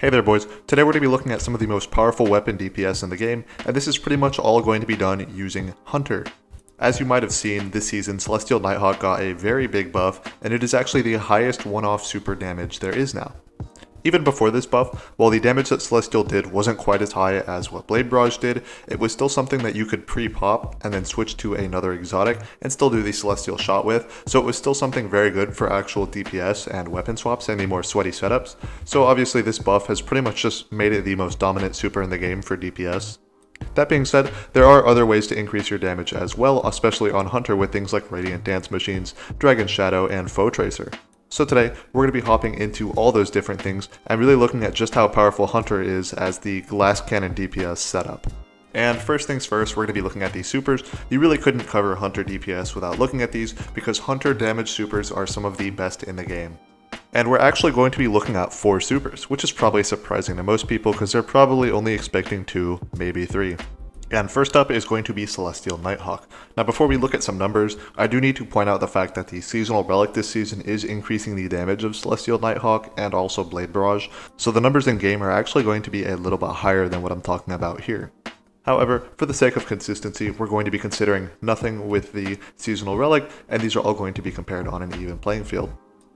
Hey there boys, today we're going to be looking at some of the most powerful weapon DPS in the game, and this is pretty much all going to be done using Hunter. As you might have seen, this season Celestial Nighthawk got a very big buff, and it is actually the highest one-off super damage there is now. Even before this buff, while the damage that Celestial did wasn't quite as high as what Blade Barrage did, it was still something that you could pre-pop and then switch to another exotic and still do the Celestial shot with, so it was still something very good for actual DPS and weapon swaps and the more sweaty setups. So obviously this buff has pretty much just made it the most dominant super in the game for DPS. That being said, there are other ways to increase your damage as well, especially on Hunter with things like Radiant Dance Machines, Dragon Shadow, and Foe Tracer. So today, we're going to be hopping into all those different things and really looking at just how powerful Hunter is as the Glass Cannon DPS setup. And first things first, we're going to be looking at these supers. You really couldn't cover Hunter DPS without looking at these because Hunter damage supers are some of the best in the game. And we're actually going to be looking at four supers, which is probably surprising to most people because they're probably only expecting two, maybe three. And first up is going to be Celestial Nighthawk. Now before we look at some numbers, I do need to point out the fact that the Seasonal Relic this season is increasing the damage of Celestial Nighthawk and also Blade Barrage, so the numbers in game are actually going to be a little bit higher than what I'm talking about here. However, for the sake of consistency, we're going to be considering nothing with the Seasonal Relic, and these are all going to be compared on an even playing field.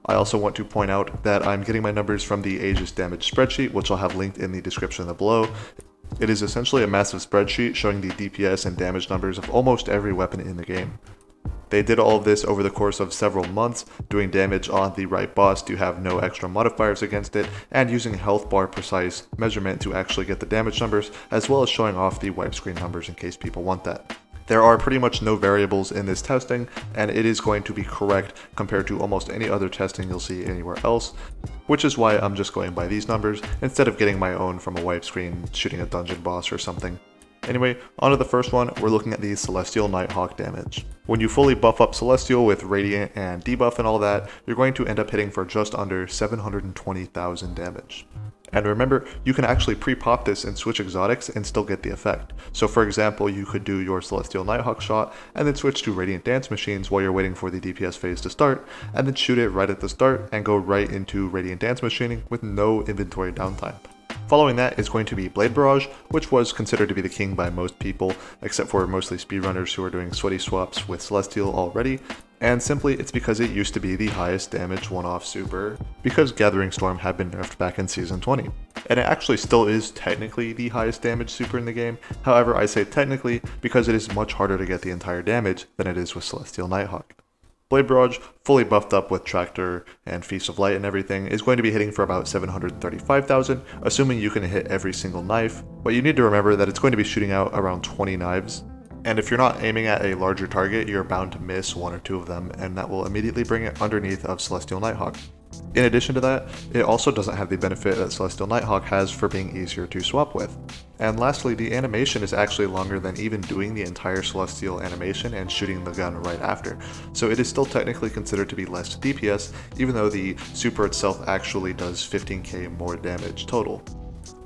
I also want to point out that I'm getting my numbers from the Aegis damage spreadsheet, which I'll have linked in the description below. It is essentially a massive spreadsheet showing the DPS and damage numbers of almost every weapon in the game. They did all of this over the course of several months, doing damage on the right boss to have no extra modifiers against it, and using health bar precise measurement to actually get the damage numbers, as well as showing off the wipe screen numbers in case people want that. There are pretty much no variables in this testing, and it is going to be correct compared to almost any other testing you'll see anywhere else, which is why I'm just going by these numbers instead of getting my own from a wipe screen shooting a dungeon boss or something. Anyway, onto the first one, we're looking at the Celestial Nighthawk damage. When you fully buff up Celestial with Radiant and debuff and all that, you're going to end up hitting for just under 720,000 damage. And remember, you can actually pre-pop this and switch exotics and still get the effect. So for example, you could do your Celestial Nighthawk shot and then switch to Radiant Dance Machines while you're waiting for the DPS phase to start, and then shoot it right at the start and go right into Radiant Dance Machining with no inventory downtime. Following that is going to be Blade Barrage, which was considered to be the king by most people, except for mostly speedrunners who are doing sweaty swaps with Celestial already, and simply it's because it used to be the highest damage one-off super, because Gathering Storm had been nerfed back in Season 20. And it actually still is technically the highest damage super in the game, however I say technically because it is much harder to get the entire damage than it is with Celestial Nighthawk. Blade Barrage, fully buffed up with Tractor and Feast of Light and everything, is going to be hitting for about 735,000, assuming you can hit every single knife, but you need to remember that it's going to be shooting out around 20 knives, and if you're not aiming at a larger target, you're bound to miss one or two of them, and that will immediately bring it underneath of Celestial Nighthawk. In addition to that, it also doesn't have the benefit that Celestial Nighthawk has for being easier to swap with. And lastly, the animation is actually longer than even doing the entire Celestial animation and shooting the gun right after, so it is still technically considered to be less DPS, even though the super itself actually does 15k more damage total.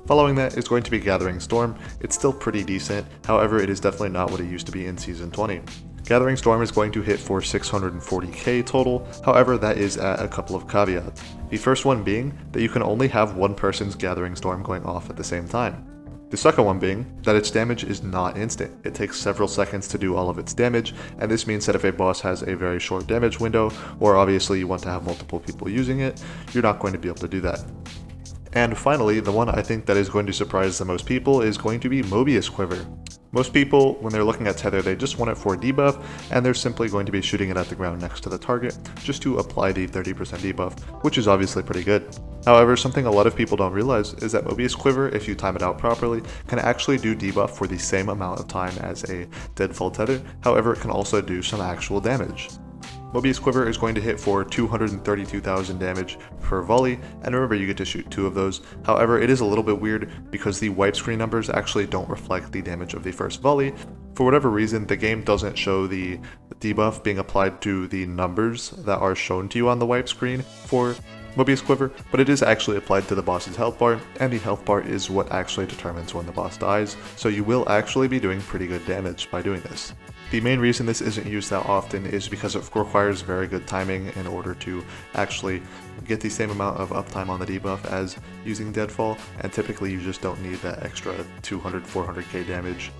Following that is going to be Gathering Storm. It's still pretty decent, however it is definitely not what it used to be in Season 20. Gathering Storm is going to hit for 640k total, however that is at a couple of caveats. The first one being that you can only have one person's Gathering Storm going off at the same time. The second one being that its damage is not instant. It takes several seconds to do all of its damage, and this means that if a boss has a very short damage window, or obviously you want to have multiple people using it, you're not going to be able to do that. And finally, the one I think that is going to surprise the most people is going to be Mobius Quiver. Most people, when they're looking at Tether, they just want it for debuff, and they're simply going to be shooting it at the ground next to the target, just to apply the 30% debuff, which is obviously pretty good. However, something a lot of people don't realize is that Mobius Quiver, if you time it out properly, can actually do debuff for the same amount of time as a Deadfall Tether, however it can also do some actual damage. Mobius Quiver is going to hit for 232,000 damage per volley, and remember you get to shoot two of those. However, it is a little bit weird because the wipe screen numbers actually don't reflect the damage of the first volley. For whatever reason, the game doesn't show the debuff being applied to the numbers that are shown to you on the wipe screen for Mobius Quiver, but it is actually applied to the boss's health bar, and the health bar is what actually determines when the boss dies, so you will actually be doing pretty good damage by doing this. The main reason this isn't used that often is because it requires very good timing in order to actually get the same amount of uptime on the debuff as using Deadfall, and typically you just don't need that extra 200-400k damage.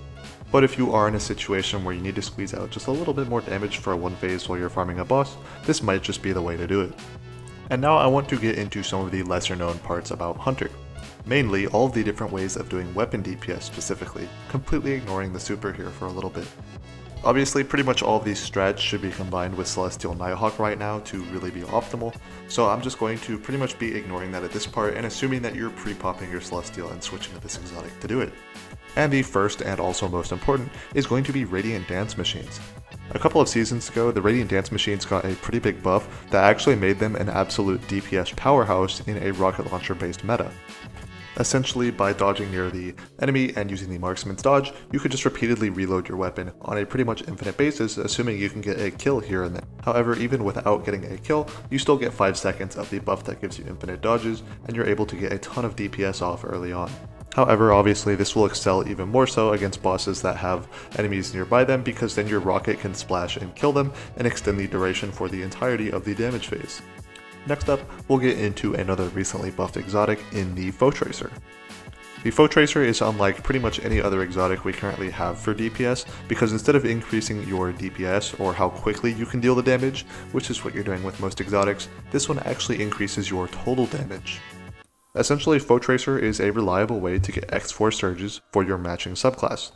But if you are in a situation where you need to squeeze out just a little bit more damage for one phase while you're farming a boss, this might just be the way to do it. And now I want to get into some of the lesser known parts about Hunter. Mainly, all the different ways of doing weapon DPS specifically, completely ignoring the super here for a little bit. Obviously, pretty much all of these strats should be combined with Celestial Nighthawk right now to really be optimal, so I'm just going to pretty much be ignoring that at this part and assuming that you're pre-popping your Celestial and switching to this exotic to do it. And the first and also most important is going to be Radiant Dance Machines. A couple of seasons ago, the Radiant Dance Machines got a pretty big buff that actually made them an absolute DPS powerhouse in a rocket launcher based meta. Essentially, by dodging near the enemy and using the marksman's dodge, you could just repeatedly reload your weapon on a pretty much infinite basis, assuming you can get a kill here and there. However, even without getting a kill, you still get 5 seconds of the buff that gives you infinite dodges, and you're able to get a ton of DPS off early on. However, obviously this will excel even more so against bosses that have enemies nearby them because then your rocket can splash and kill them and extend the duration for the entirety of the damage phase. Next up, we'll get into another recently buffed exotic in the Foe Tracer. The Foe Tracer is unlike pretty much any other exotic we currently have for DPS because instead of increasing your DPS or how quickly you can deal the damage, which is what you're doing with most exotics, this one actually increases your total damage. Essentially, Foe Tracer is a reliable way to get X4 surges for your matching subclass.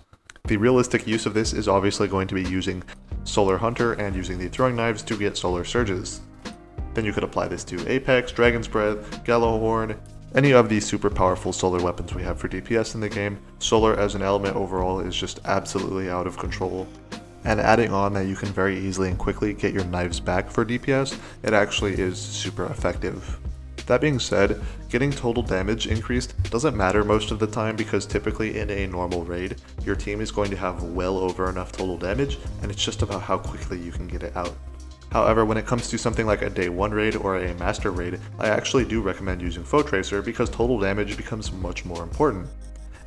The realistic use of this is obviously going to be using Solar Hunter and using the throwing knives to get solar surges. Then you could apply this to Apex, Dragon's Breath, Gjallarhorn, any of these super powerful solar weapons we have for DPS in the game. Solar as an element overall is just absolutely out of control. And adding on that you can very easily and quickly get your knives back for DPS, it actually is super effective. That being said, getting total damage increased doesn't matter most of the time because typically in a normal raid, your team is going to have well over enough total damage and it's just about how quickly you can get it out. However, when it comes to something like a day 1 raid or a master raid, I actually do recommend using Foe Tracer because total damage becomes much more important.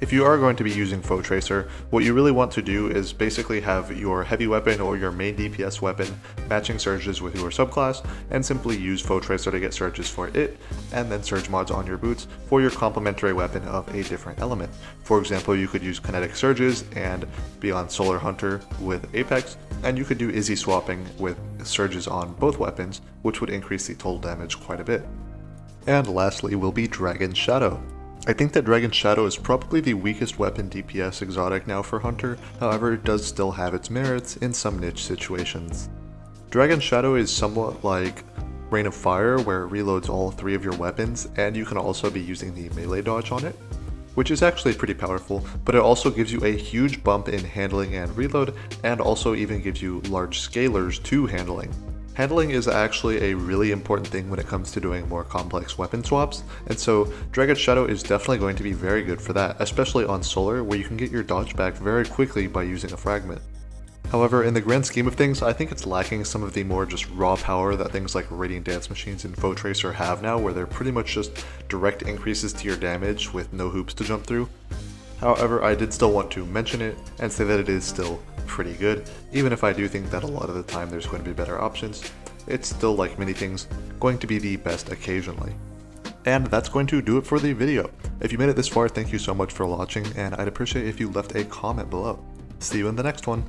If you are going to be using Foe Tracer, what you really want to do is basically have your heavy weapon or your main DPS weapon matching surges with your subclass, and simply use Foe Tracer to get surges for it, and then surge mods on your boots for your complementary weapon of a different element. For example, you could use kinetic surges and be on Solar Hunter with Apex, and you could do Izzy swapping with surges on both weapons, which would increase the total damage quite a bit. And lastly will be Dragon Shadow. I think that Dragon Shadow is probably the weakest weapon DPS exotic now for Hunter, however it does still have its merits in some niche situations. Dragon Shadow is somewhat like Rain of Fire where it reloads all three of your weapons and you can also be using the melee dodge on it, which is actually pretty powerful, but it also gives you a huge bump in handling and reload and also even gives you large scalers to handling. Handling is actually a really important thing when it comes to doing more complex weapon swaps, and so Dragon Shadow is definitely going to be very good for that, especially on Solar where you can get your dodge back very quickly by using a fragment. However, in the grand scheme of things, I think it's lacking some of the more just raw power that things like Radiant Dance Machines and Foe Tracer have now, where they're pretty much just direct increases to your damage with no hoops to jump through. However, I did still want to mention it and say that it is still pretty good, even if I do think that a lot of the time there's going to be better options. It's still, like many things, going to be the best occasionally. And that's going to do it for the video. If you made it this far, thank you so much for watching, and I'd appreciate if you left a comment below. See you in the next one.